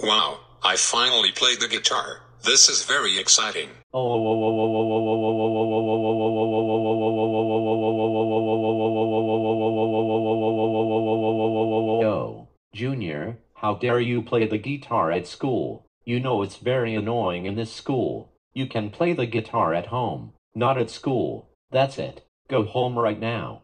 Wow, I finally played the guitar. This is very exciting. Yo, Junior, how dare you play the guitar at school? You know it's very annoying in this school. You can play the guitar at home, not at school. That's it. Go home right now.